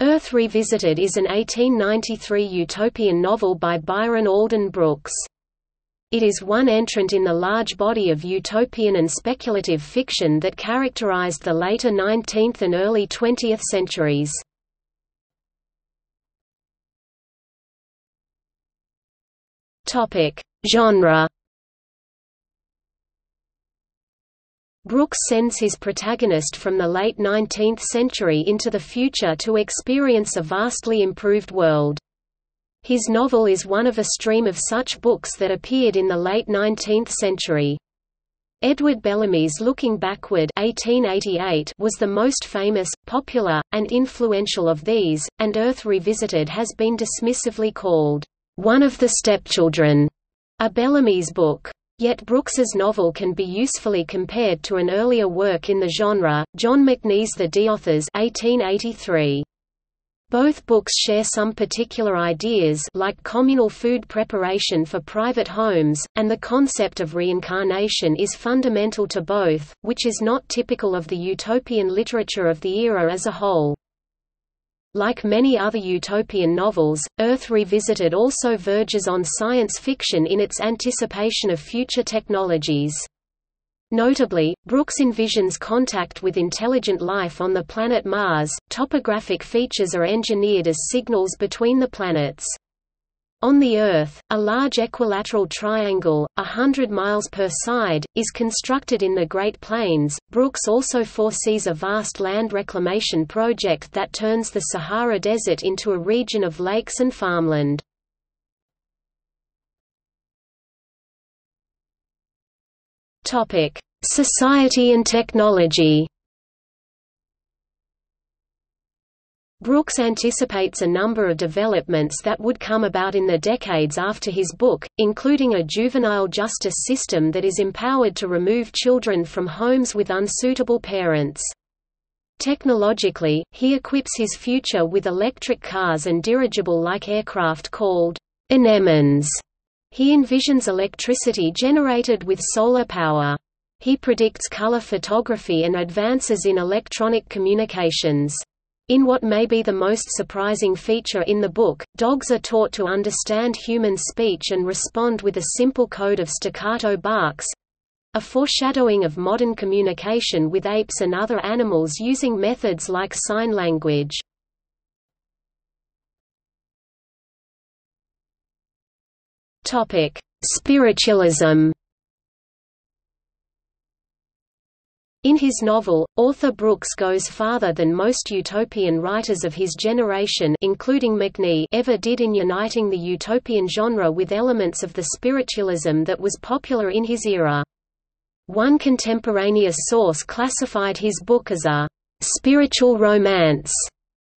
Earth Revisited is an 1893 utopian novel by Byron Alden Brooks. It is one entrant in the large body of utopian and speculative fiction that characterized the later 19th and early 20th centuries. Genre Brooks sends his protagonist from the late 19th century into the future to experience a vastly improved world. His novel is one of a stream of such books that appeared in the late 19th century. Edward Bellamy's Looking Backward 1888 was the most famous, popular, and influential of these, and Earth Revisited has been dismissively called, "...one of the stepchildren", a Bellamy's book. Yet Brooks's novel can be usefully compared to an earlier work in the genre, John Macnie's The Diothas 1883. Both books share some particular ideas like communal food preparation for private homes, and the concept of reincarnation is fundamental to both, which is not typical of the utopian literature of the era as a whole. Like many other utopian novels, Earth Revisited also verges on science fiction in its anticipation of future technologies. Notably, Brooks envisions contact with intelligent life on the planet Mars. Topographic features are engineered as signals between the planets. On the Earth, a large equilateral triangle, a hundred miles per side, is constructed in the Great Plains. Brooks also foresees a vast land reclamation project that turns the Sahara Desert into a region of lakes and farmland. Topic: Society and technology. Brooks anticipates a number of developments that would come about in the decades after his book, including a juvenile justice system that is empowered to remove children from homes with unsuitable parents. Technologically, he equips his future with electric cars and dirigible-like aircraft called anemons. He envisions electricity generated with solar power. He predicts color photography and advances in electronic communications. In what may be the most surprising feature in the book, dogs are taught to understand human speech and respond with a simple code of staccato barks—a foreshadowing of modern communication with apes and other animals using methods like sign language. Spiritualism In his novel, author Brooks goes farther than most utopian writers of his generation including Macnie ever did in uniting the utopian genre with elements of the spiritualism that was popular in his era. One contemporaneous source classified his book as a «spiritual romance»,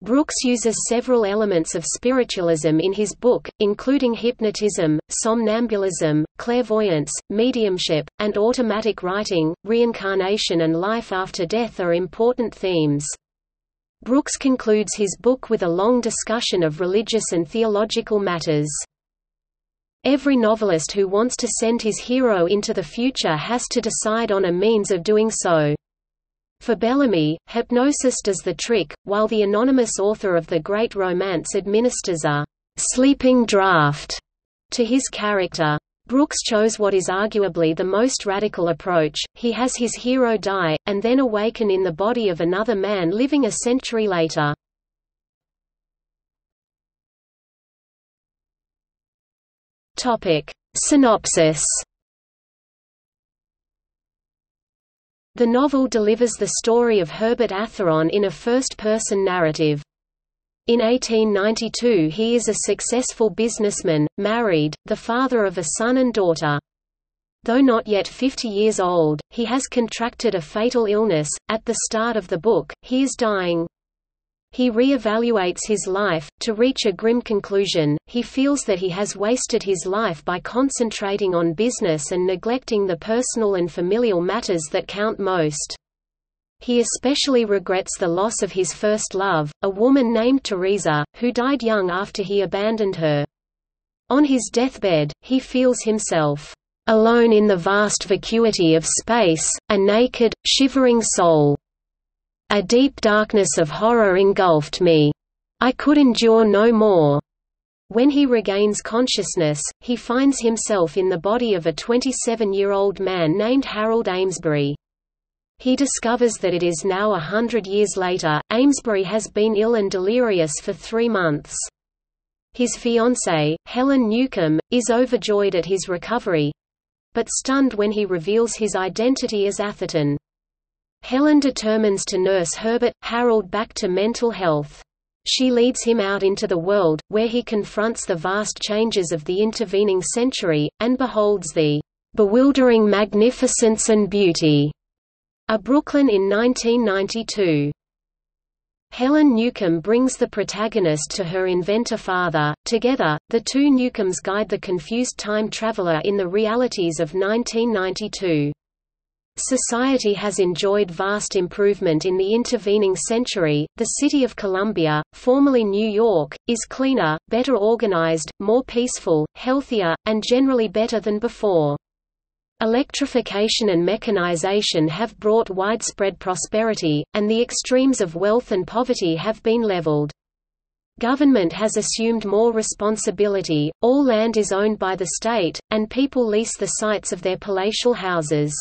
Brooks uses several elements of spiritualism in his book, including hypnotism, somnambulism, clairvoyance, mediumship, and automatic writing. Reincarnation and life after death are important themes. Brooks concludes his book with a long discussion of religious and theological matters. Every novelist who wants to send his hero into the future has to decide on a means of doing so. For Bellamy, hypnosis does the trick, while the anonymous author of The Great Romance administers a «sleeping draft» to his character. Brooks chose what is arguably the most radical approach, he has his hero die, and then awaken in the body of another man living a century later. Synopsis The novel delivers the story of Herbert Atherton in a first-person narrative. In 1892 he is a successful businessman, married, the father of a son and daughter. Though not yet 50 years old, he has contracted a fatal illness. At the start of the book, he is dying. He re-evaluates his life, to reach a grim conclusion, he feels that he has wasted his life by concentrating on business and neglecting the personal and familial matters that count most. He especially regrets the loss of his first love, a woman named Teresa, who died young after he abandoned her. On his deathbed, he feels himself, "...alone in the vast vacuity of space, a naked, shivering soul." A deep darkness of horror engulfed me. I could endure no more. When he regains consciousness, he finds himself in the body of a 27-year-old man named Harold Amesbury. He discovers that it is now a hundred years later, Amesbury has been ill and delirious for three months. His fiancée, Helen Newcomb, is overjoyed at his recovery—but stunned when he reveals his identity as Atherton. Helen determines to nurse Herbert, Harold back to mental health. She leads him out into the world, where he confronts the vast changes of the intervening century, and beholds the bewildering magnificence and beauty of Brooklyn in 1992. Helen Newcomb brings the protagonist to her inventor father. Together, the two Newcombs guide the confused time traveler in the realities of 1992. Society has enjoyed vast improvement in the intervening century. The city of Columbia, formerly New York, is cleaner, better organized, more peaceful, healthier, and generally better than before. Electrification and mechanization have brought widespread prosperity, and the extremes of wealth and poverty have been leveled. Government has assumed more responsibility, all land is owned by the state, and people lease the sites of their palatial houses.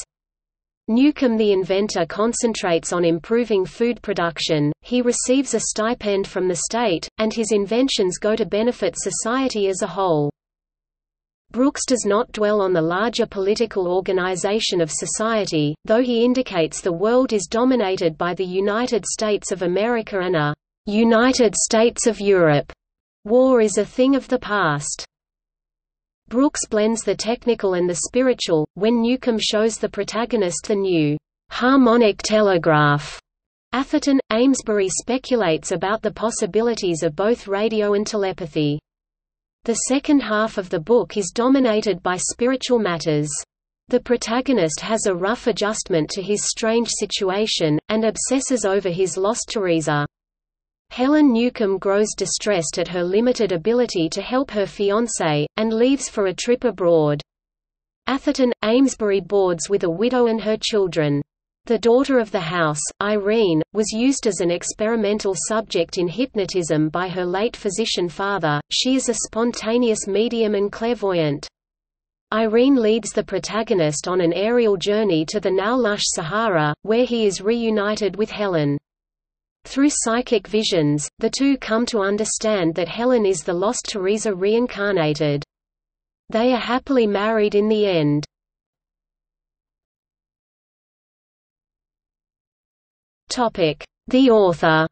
Newcomb the inventor concentrates on improving food production, he receives a stipend from the state, and his inventions go to benefit society as a whole. Brooks does not dwell on the larger political organization of society, though he indicates the world is dominated by the United States of America and a «United States of Europe» war is a thing of the past. Brooks blends the technical and the spiritual, when Newcomb shows the protagonist the new harmonic telegraph. Atherton, Amesbury speculates about the possibilities of both radio and telepathy. The second half of the book is dominated by spiritual matters. The protagonist has a rough adjustment to his strange situation, and obsesses over his lost Teresa. Helen Newcomb grows distressed at her limited ability to help her fiancé, and leaves for a trip abroad. Atherton, Amesbury boards with a widow and her children. The daughter of the house, Irene, was used as an experimental subject in hypnotism by her late physician father. She is a spontaneous medium and clairvoyant. Irene leads the protagonist on an aerial journey to the now lush Sahara, where he is reunited with Helen. Through psychic visions, the two come to understand that Helen is the lost Teresa reincarnated. They are happily married in the end. The author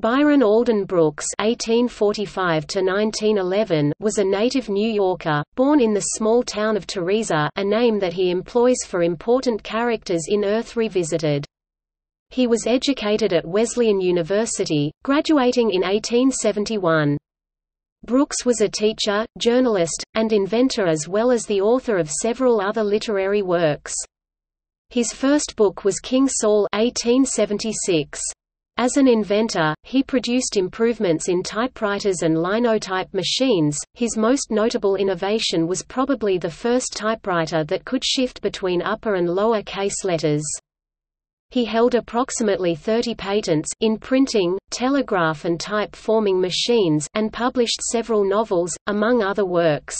Byron Alden Brooks (1845–1911) was a native New Yorker, born in the small town of Teresa, a name that he employs for important characters in Earth Revisited. He was educated at Wesleyan University, graduating in 1871. Brooks was a teacher, journalist, and inventor as well as the author of several other literary works. His first book was King Saul 1876. As an inventor, he produced improvements in typewriters and linotype machines. His most notable innovation was probably the first typewriter that could shift between upper and lower case letters. He held approximately 30 patents in printing, telegraph and type forming machines and published several novels, among other works.